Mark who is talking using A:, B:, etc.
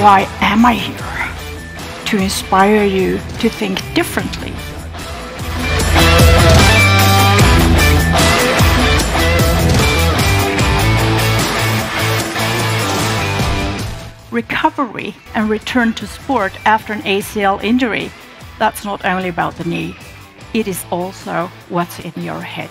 A: why am I here? To inspire you to think differently. Recovery and return to sport after an ACL injury, that's not only about the knee, it is also what's in your head.